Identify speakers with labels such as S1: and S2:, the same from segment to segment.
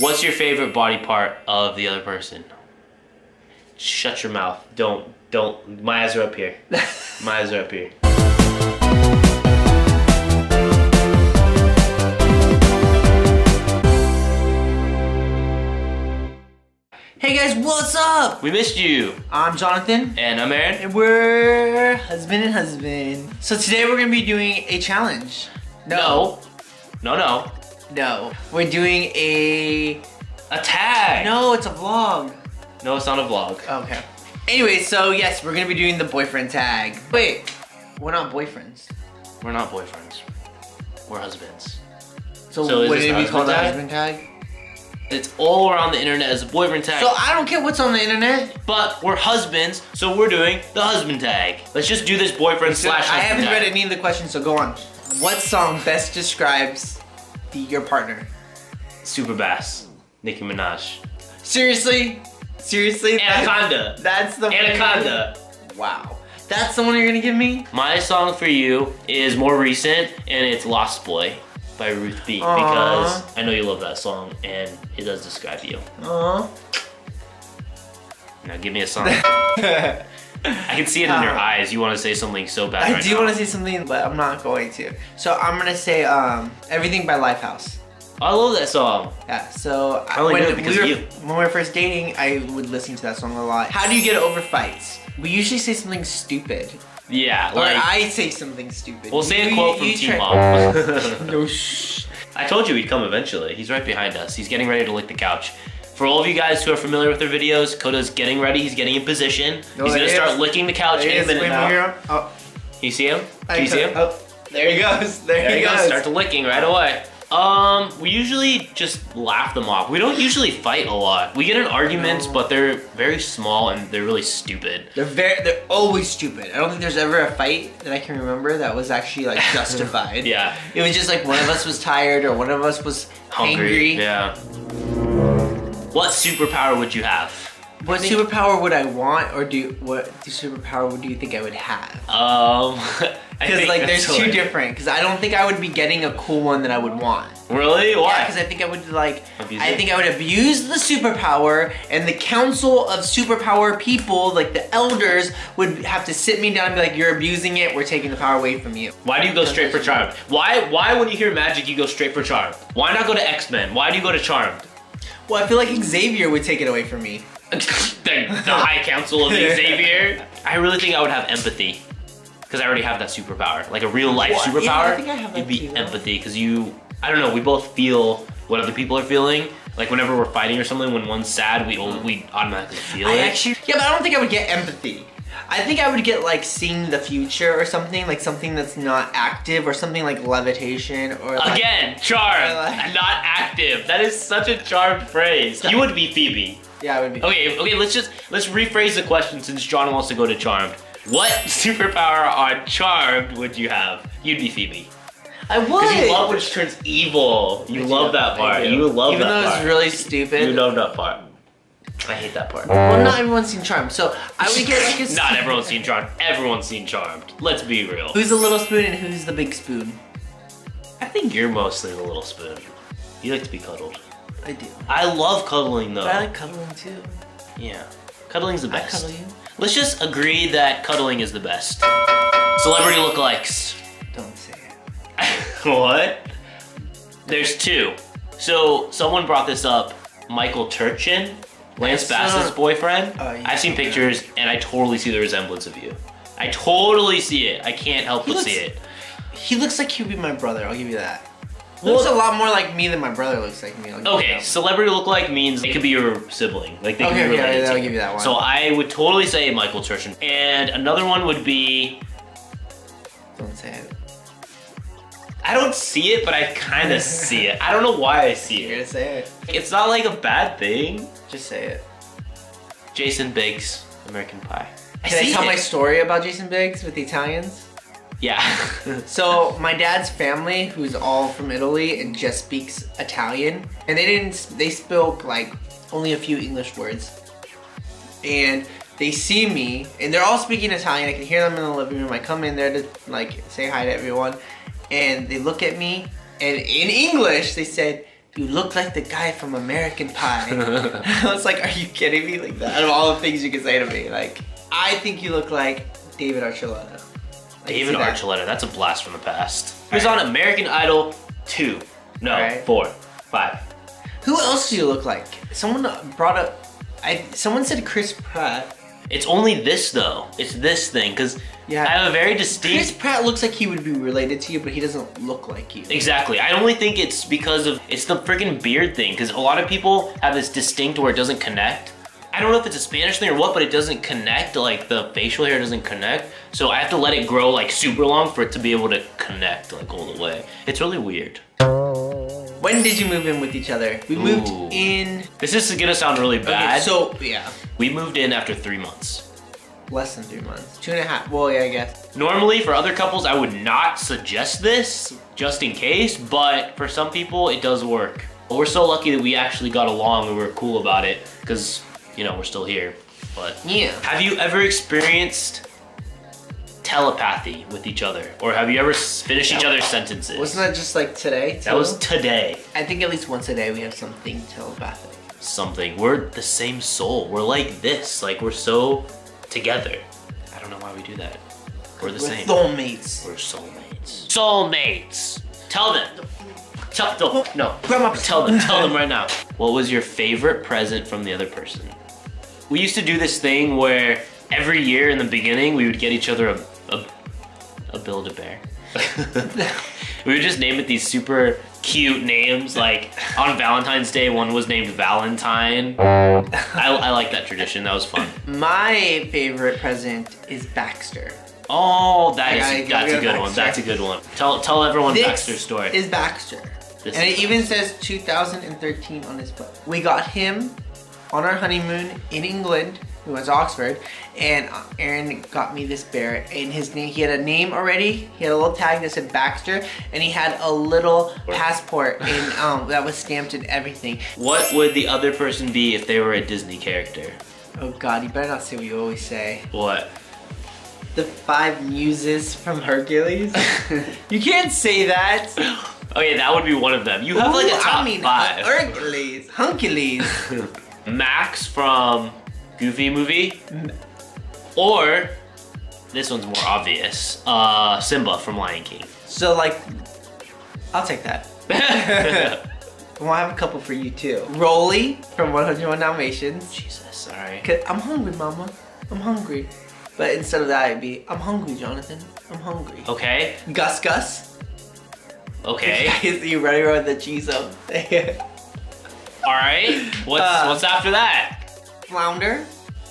S1: What's your favorite body part of the other person? Shut your mouth. Don't, don't. My eyes are up here. My eyes are up here.
S2: Hey guys, what's up?
S1: We missed you.
S2: I'm Jonathan.
S1: And I'm Aaron.
S2: And we're husband and husband. So today we're gonna be doing a challenge.
S1: No. No, no.
S2: No. We're doing a...
S1: A tag.
S2: No, it's a vlog.
S1: No, it's not a vlog.
S2: Okay. Anyway, so yes, we're gonna be doing the boyfriend tag. Wait, we're not boyfriends.
S1: We're not boyfriends. We're husbands.
S2: So,
S1: So
S2: would it be called a
S1: husband
S2: husband tag?
S1: It's all around the internet as a boyfriend tag.
S2: So I don't care what's on the internet.
S1: but we're husbands, so we're doing the husband tag. Let's just do this boyfriend slash
S2: I haven't
S1: tag.
S2: read any of the questions, so go on. What song best describes the, your partner?
S1: Super Bass. Nicki Minaj.
S2: Seriously? Seriously?
S1: Anaconda.
S2: That's the
S1: Anaconda.
S2: Wow. That's the one you're gonna give me?
S1: My song for you is more recent, and it's Lost Boy by Ruth B.
S2: Aw.
S1: Because I know you love that song, and it does describe you.
S2: Aww.
S1: Now give me a song. I can see it in your
S2: Um,
S1: eyes. You want to say something so bad
S2: I
S1: right
S2: do want to say something, but I'm not going to. So I'm gonna say um, Everything by Lifehouse.
S1: I love that song.
S2: Yeah, so I
S1: only
S2: when,
S1: because
S2: we were,
S1: you.
S2: when we were first dating, I would listen to that song a lot. How do you get over fights? We usually say something stupid.
S1: Yeah,
S2: Or
S1: like
S2: I say something stupid.
S1: we'll say a quote from
S2: you
S1: Teen
S2: try-
S1: Mom.
S2: No, shh.
S1: I told you he'd come eventually. He's right behind us. He's getting ready to lick the couch. For all of you guys who are familiar with their videos, Koda's getting ready. He's getting in position.
S2: No,
S1: he's gonna start
S2: is.
S1: licking the couch
S2: There he
S1: in a
S2: is.
S1: minute now.
S2: here. Oh,
S1: You see him? Do you see him?
S2: Oh, there he goes. There,
S1: There
S2: he
S1: he goes.
S2: goes.
S1: Start the licking right away. Um, we usually just laugh them off. We don't usually fight a lot. We get in arguments,
S2: No.
S1: but they're very small and they're really stupid.
S2: They're very, they're always stupid. I don't think there's ever a fight that I can remember that was actually like justified.
S1: Yeah.
S2: It was just like one of us was tired or one of us was
S1: Hungry.
S2: angry.
S1: Yeah. What superpower would you have?
S2: What superpower would I want or do what superpower would do you think I would have?
S1: Um,
S2: Because like there's two different. Because I don't think I would be getting a cool one that I would want.
S1: Really? Why?
S2: Because I think I would like.
S1: Abuse
S2: I
S1: it?
S2: think I would abuse the superpower, and the council of superpower people, like the elders, would have to sit me down and be like, "You're abusing it. We're taking the power away from you."
S1: Why do you go straight for Charmed? Why why when you hear magic you go straight for Charmed? Why not go to X-Men? Why do you go to Charmed?
S2: Well, I feel like Xavier would take it away from me.
S1: the, the High Council of Xavier. I really think I would have empathy. Because I already have that superpower. Like a real life
S2: What?
S1: superpower.
S2: Yeah, I think I have
S1: it'd be
S2: too.
S1: empathy. Because you, I don't know, we both feel what other people are feeling. Like whenever we're fighting or something, when one's sad, we, we automatically feel
S2: I
S1: it.
S2: actually, yeah, but I don't think I would get empathy. I think I would get like seeing the future or something, like something that's not active or something like levitation or like,
S1: Again, charmed,
S2: like-
S1: not active. That is such a charmed phrase. You would be Phoebe.
S2: Yeah, I would be.
S1: Okay, okay, let's just let's rephrase the question since John wants to go to Charmed. What superpower on Charmed would you have? You'd be Phoebe.
S2: I would.
S1: Because you love when she turns evil. You
S2: I
S1: love
S2: do.
S1: that part. You love
S2: Even
S1: that part.
S2: Even though it's really stupid.
S1: You love that part. I hate that part.
S2: Well, uh. not everyone's seen Charmed, so I would get like a.
S1: Not everyone's seen Charmed. Everyone's seen Charmed. Let's be real.
S2: Who's the little spoon and who's the big spoon?
S1: I think you're mostly the little spoon. You like to be cuddled.
S2: I do.
S1: I love cuddling though.
S2: But I like cuddling too.
S1: yeah. Cuddling's the
S2: I
S1: best.
S2: cuddle you.
S1: Let's just agree that cuddling is the best. Celebrity lookalikes.
S2: Don't say it.
S1: what? There's two. So someone brought this up. Michael Turchin, Lance
S2: That's
S1: Bass's
S2: not-
S1: boyfriend.
S2: Oh, yeah.
S1: I've seen pictures and I totally see the resemblance of you. I totally see it. I can't help
S2: He
S1: but
S2: looks-
S1: see it.
S2: He looks like he would be my brother. I'll give you that. He
S1: Well-
S2: looks a lot more like me than my brother looks like me. I'll give you
S1: Okay,
S2: that.
S1: celebrity lookalike means it could be your sibling. Like they
S2: Okay,
S1: can be
S2: okay,
S1: related
S2: I'll
S1: to
S2: give you that one.
S1: So I would totally say Michael Turchin. And another one would be
S2: Don't say it.
S1: I don't see it, but I kind of see it. I don't know why I see
S2: You're
S1: it.
S2: gonna say it.
S1: It's not like a bad thing.
S2: Just say it.
S1: Jason Biggs, American Pie.
S2: Can I tell
S1: it.
S2: my story about Jason Biggs with the Italians?
S1: Yeah.
S2: So my dad's family, who's all from Italy and just speaks Italian, and they didn't. They spoke like only a few English words, and they see me, and they're all speaking Italian. I can hear them in the living room. I come in there to like say hi to everyone, and they look at me, and in English they said, you look like the guy from American Pie. I was like, are you kidding me? Like that, out of all the things you could say to me, like, I think you look like David Archuleta.
S1: David
S2: that.
S1: Archuleta, that's a blast from the past. He was on American Idol 2. No,
S2: Alright.
S1: 4. 5.
S2: Who else do you look like? Someone brought up, I someone said Chris Pratt.
S1: It's only this though. It's this thing because
S2: Yeah.
S1: I have a very distinct. Chris.
S2: Pratt looks like he would be related to you, but he doesn't look like you.
S1: Exactly. I only think it's because of it's the freaking beard thing because a lot of people have this distinct where it doesn't connect. I don't know if it's a Spanish thing or what, but it doesn't connect. Like the facial hair doesn't connect, so I have to let it grow like super long for it to be able to connect like all the way. It's really weird.
S2: When did you move in with each other? We moved in.
S1: This is gonna sound really
S2: Okay,
S1: bad.
S2: so yeah,
S1: we moved in after three months.
S2: less than three months, two and a half. Well, yeah, I guess.
S1: Normally, for other couples, I would not suggest this just in case, but for some people, it does work. We're so lucky that we actually got along and we were cool about it because, you know, we're still here. But
S2: Yeah.
S1: have you ever experienced telepathy with each other? Or have you ever finished each other's sentences?
S2: Wasn't that just like today?
S1: that was today.
S2: I think at least once a day we have something telepathic.
S1: Something. We're the same soul. We're like this. Like, we're so together. I don't know why we do that. We're the
S2: We're
S1: same.
S2: soulmates.
S1: We're soulmates. Soulmates. Tell them. Tell them. No.
S2: Grandma,
S1: Tell them. Tell them right now. What was your favorite present from the other person? We used to do this thing where every year in the beginning we would get each other a a, a build a bear. we would just name it these super cute names. Like on Valentine's Day, one was named Valentine. I, I like that tradition. That was fun.
S2: My favorite present is Baxter.
S1: Oh, that
S2: I
S1: is
S2: gotta
S1: that's a
S2: go
S1: good one. That's a good one. Tell tell everyone
S2: This
S1: Baxter's story.
S2: is Baxter.
S1: This
S2: and
S1: is
S2: it even says 2013 on his butt. We got him on our honeymoon in England. We went to Oxford, and Aaron got me this bear. And his name, he had a name already. He had a little tag that said Baxter, and he had a little passport and um, that was stamped and everything.
S1: What would the other person be if they were a Disney character?
S2: Oh God, you better not say what you always say.
S1: What?
S2: The five muses from Hercules. you can't say that.
S1: Okay, that would be one of them. You have like a
S2: Ooh,
S1: top
S2: I mean,
S1: five.
S2: Hercules, Hercules.
S1: Max from Goofy movie, or this one's more obvious. Uh, Simba from Lion King.
S2: So like, I'll take that. Well, I have a couple for you too. Rolly from 101 Dalmatians.
S1: Jesus, all right.
S2: 'Cause I'm hungry, mama. I'm hungry. But instead of that, it'd be, I'm hungry, Jonathan. I'm hungry.
S1: Okay,
S2: Gus Gus.
S1: okay,
S2: you ready with the cheese up?
S1: all right. What's
S2: Uh,
S1: what's after that?
S2: Flounder.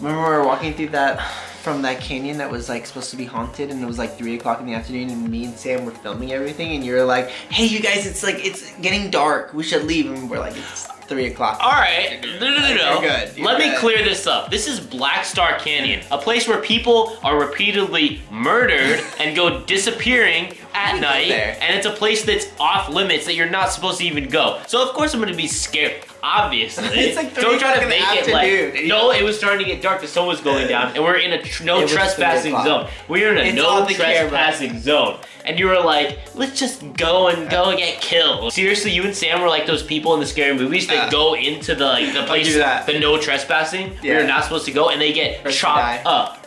S2: Remember we were walking through that from that canyon that was like supposed to be haunted and it was like three o'clock in the afternoon and me and Sam were filming everything and you're like, hey you guys, it's like it's getting dark. We should leave and we're like, it's three o'clock.
S1: All right, no, no, no, no.
S2: You're good, you're
S1: Let me clear this up. This is Black Star Canyon, a place where people are repeatedly murdered and go disappearing at night, and it's a place that's off limits that you're not supposed to even go. So of course I'm gonna be scared. Obviously,
S2: It's like
S1: don't try to make it like no. It was starting to get dark. The sun was going down, and we're in a tr- no
S2: It was three
S1: trespassing zone. We're in a
S2: It's
S1: no
S2: camera.
S1: trespassing zone, and you were like, "Let's just go and go and get killed." Seriously, you and Sam were like those people in the scary movies that
S2: Uh,
S1: go into the like the place, the no trespassing, where
S2: Yeah.
S1: you're not supposed to go, and they get
S2: First
S1: chopped up.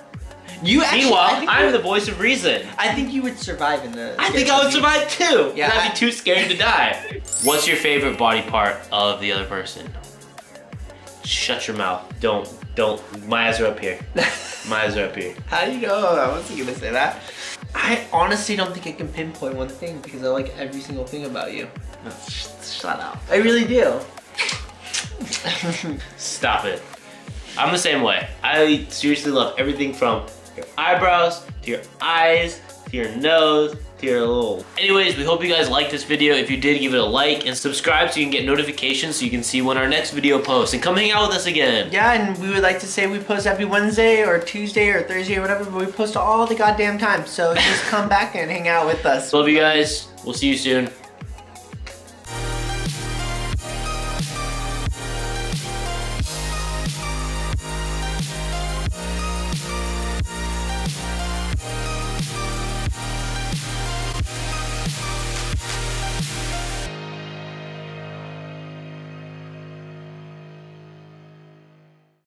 S2: You actually,
S1: Meanwhile,
S2: I think,
S1: I'm
S2: you,
S1: the voice of reason.
S2: I think you would survive in the.
S1: I think I would survive too.
S2: Yeah,
S1: Yeah, I'd be too scared to die. What's your favorite body part of the other person? Shut your mouth. Don't, don't. My eyes are up here. My eyes are up here.
S2: How do you know? I wasn't gonna say that. I honestly don't think I can pinpoint one thing because I like every single thing about you.
S1: Oh, shut up.
S2: I really do.
S1: Stop it. I'm the same way. I seriously love everything from your eyebrows to your eyes to your nose to your little. Anyways, we hope you guys liked this video. If you did, give it a like and subscribe so you can get notifications so you can see when our next video posts. And come hang out with us again.
S2: Yeah, and we would like to say we post every Wednesday or Tuesday or Thursday or whatever, but we post all the goddamn time. So just come back and hang out with us.
S1: Love you guys. We'll see you soon.